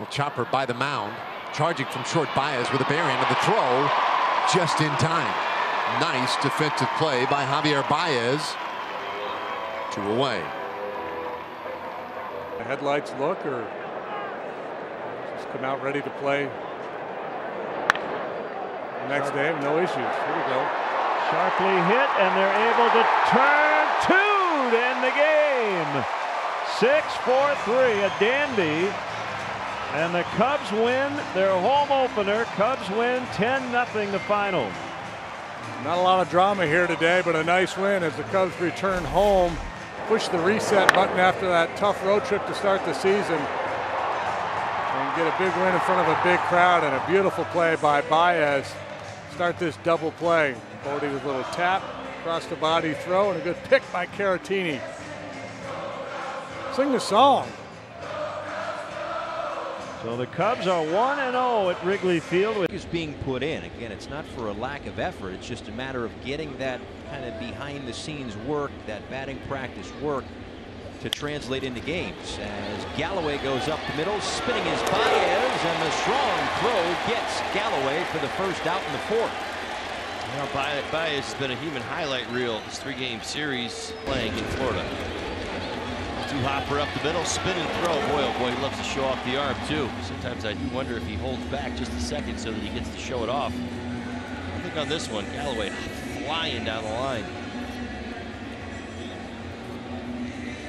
Well, Chopper by the mound, charging from short Baez with a bare end of the throw just in time. Nice defensive play by Javier Baez. Two away. The headlights look or just come out ready to play the next day no issues. Here we go. Sharply hit and they're able to turn two to end the game. 6-4-3 a dandy and the Cubs win their home opener. Cubs win 10 0 the final. Not a lot of drama here today, but a nice win as the Cubs return home. Push the reset button after that tough road trip to start the season. And get a big win in front of a big crowd and a beautiful play by Baez. Start this double play. Bote with a little tap, across the body throw, and a good pick by Caratini. Sing the song. So the Cubs are 1 and 0 at Wrigley Field. Is being put in. Again, it's not for a lack of effort. It's just a matter of getting that kind of behind the scenes work, that batting practice work to translate into games. As Galloway goes up the middle, spinning his Baez, and the strong throw gets Galloway for the first out in the fourth. Well, Baez has been a human highlight reel this three-game series playing in Florida. Hopper up the middle, spin and throw. Boy, oh boy, he loves to show off the arm too. Sometimes I do wonder if he holds back just a second so that he gets to show it off. I think on this one, Galloway flying down the line.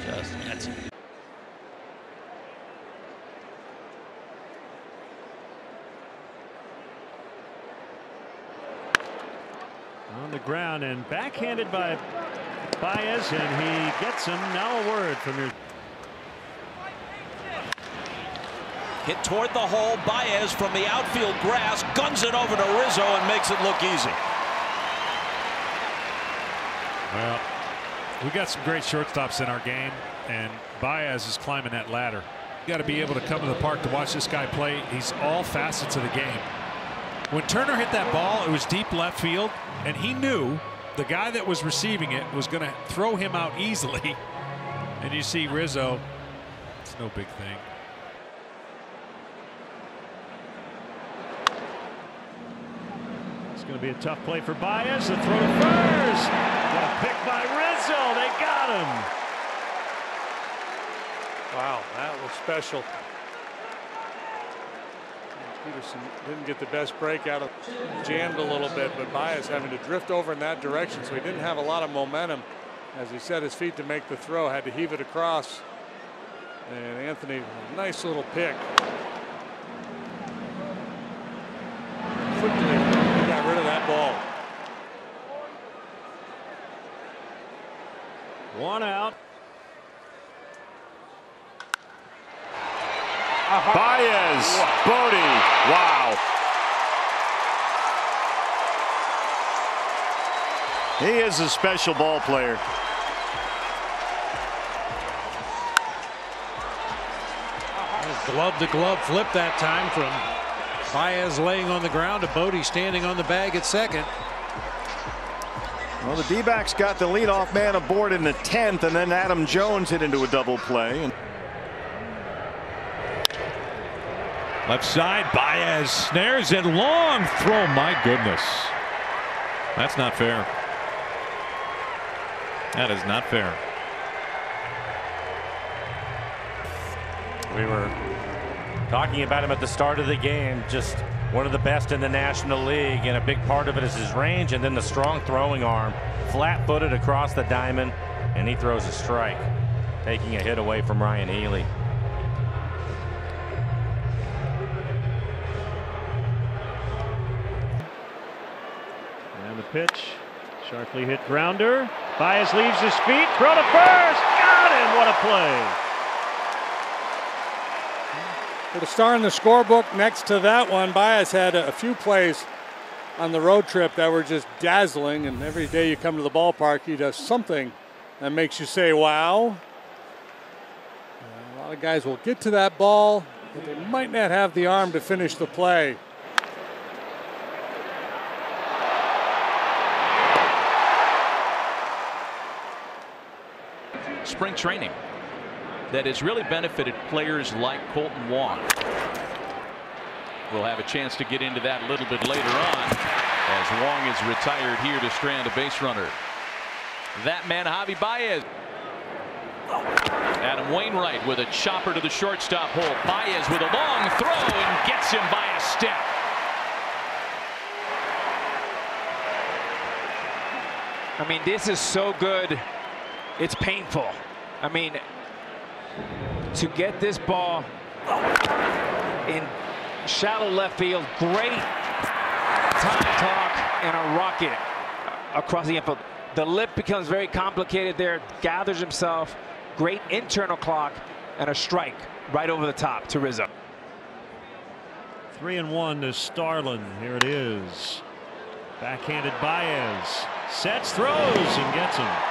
Just that's it. On the ground and backhanded by Baez, and he gets him. Now a word from your. Hit toward the hole. Baez from the outfield grass guns it over to Rizzo and makes it look easy. Well, we got some great shortstops in our game, and Baez is climbing that ladder. You got to be able to come to the park to watch this guy play. He's all facets of the game. When Turner hit that ball, it was deep left field, and he knew the guy that was receiving it was going to throw him out easily. And you see Rizzo, it's no big thing. It's going to be a tough play for Baez. The throw to first. What a pick by Rizzo. They got him. Wow, that was special. Peterson didn't get the best break out of jammed a little bit, but Baez having to drift over in that direction, so he didn't have a lot of momentum as he set his feet to make the throw, had to heave it across. And Anthony, nice little pick. Quickly, got rid of that ball. One out. Baez, Bote, wow. He is a special ball player. Glove to glove flip that time from Baez laying on the ground to Bote standing on the bag at second. Well, the D-backs got the leadoff man aboard in the 10th, and then Adam Jones hit into a double play. Left side, Baez snares and long throw. My goodness. That's not fair. That is not fair. We were talking about him at the start of the game. Just one of the best in the National League, and a big part of it is his range and then the strong throwing arm. Flat footed across the diamond, and he throws a strike, taking a hit away from Ryon Healy. Pitch. Sharply hit grounder. Baez leaves his feet. Throw to first. Got him. What a play. Put a star in the scorebook next to that one. Baez had a, few plays on the road trip that were just dazzling. And every day you come to the ballpark, he does something that makes you say, wow. A lot of guys will get to that ball, but they might not have the arm to finish the play. Spring training. that has really benefited players like Kolten Wong. We'll have a chance to get into that a little bit later on as Wong is retired here to strand a base runner. That man, Javy Baez. Adam Wainwright with a chopper to the shortstop hole. Baez with a long throw and gets him by a step. I mean, this is so good. It's painful. I mean, to get this ball in shallow left field, great time talk and a rocket across the infield. The lip becomes very complicated there, gathers himself, great internal clock, and a strike right over the top to Rizzo. Three and one to Starlin. Here it is. Backhanded Baez. Sets, throws, and gets him.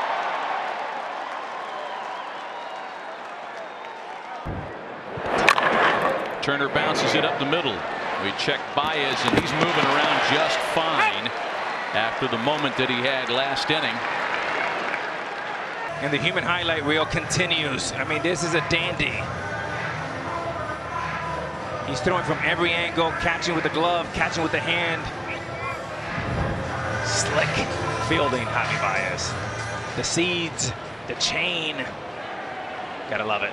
Turner bounces it up the middle. We check Baez, and he's moving around just fine after the moment that he had last inning. And the human highlight reel continues. I mean, this is a dandy. He's throwing from every angle, catching with the glove, catching with the hand. Slick fielding, Javy Baez. The seeds, the chain. Gotta love it.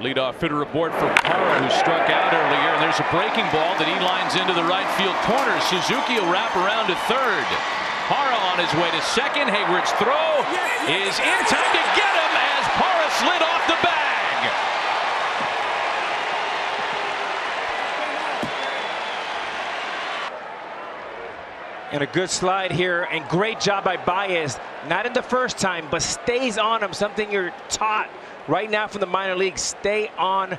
Leadoff hitter aboard for Parra, who struck out earlier. And there's a breaking ball that he lines into the right field corner. Suzuki will wrap around to third. Parra on his way to second. Heyward's throw is in time to get him as Parra slid off the bag. And a good slide here, and great job by Baez. Not in the first time, but stays on him, something you're taught right now from the minor leagues. Stay on.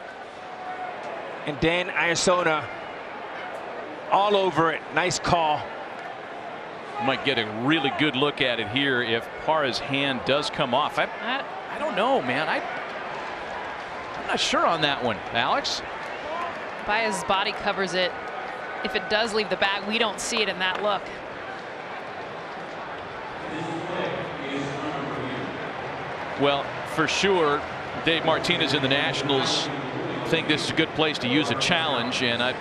And Dan Iasona all over it. Nice call. Might get a really good look at it here if Parra's hand does come off. I, I, I don't know, man. I, I'm not sure on that one. Alex? Baez's body covers it. If it does leave the bag, we don't see it in that look. Well, for sure, Dave Martinez and the Nationals think this is a good place to use a challenge, and I,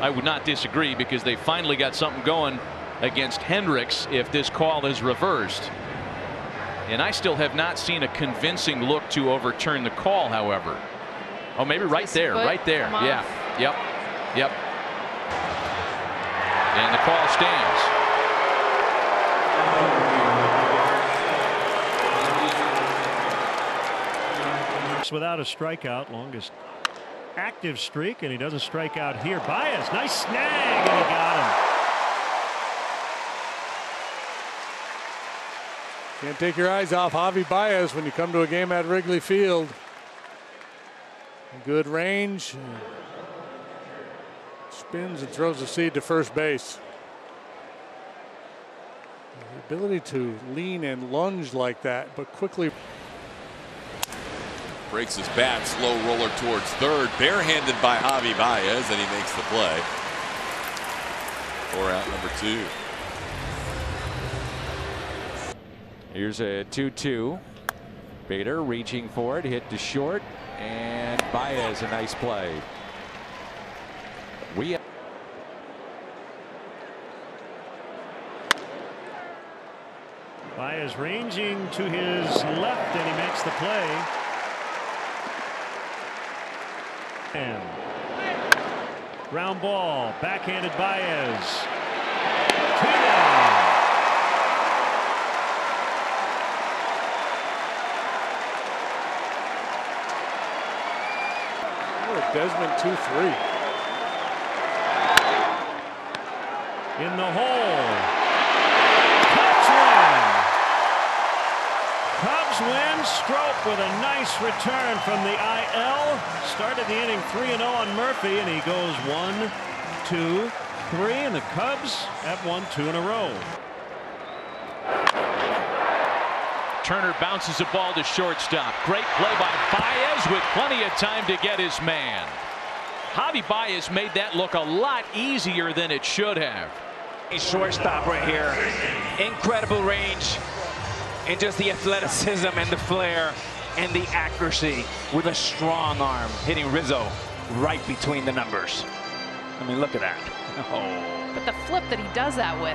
I would not disagree because they finally got something going against Hendricks if this call is reversed. And I still have not seen a convincing look to overturn the call, however. Oh, maybe right there, right there. Yeah. Yep. Yep. And the call stands. Without a strikeout, longest active streak, and he doesn't strike out here. Baez, nice snag, and he got him. Can't take your eyes off Javy Baez when you come to a game at Wrigley Field. Good range. Spins and throws the seed to first base. The ability to lean and lunge like that, but quickly. Breaks his bat, slow roller towards third, barehanded by Javy Baez, and he makes the play. Four out number two. Here's a 2-2. Bader reaching for it, hit to short, and Baez a nice play. We Baez ranging to his left, and he makes the play. And ground ball, backhanded Baez. Two down. Desmond 2 3. In the hole. Cubs win. Cubs win. Strop with a nice return from the IL. Started the inning 3 0 on Murphy, and he goes 1, 2, 3, and the Cubs have won two in a row. Turner bounces the ball to shortstop. Great play by Baez with plenty of time to get his man. Javy Baez made that look a lot easier than it should have. A shortstop right here. Incredible range and just the athleticism and the flair. and the accuracy with a strong arm, hitting Rizzo right between the numbers. I mean, look at that. Oh. But the flip that he does that with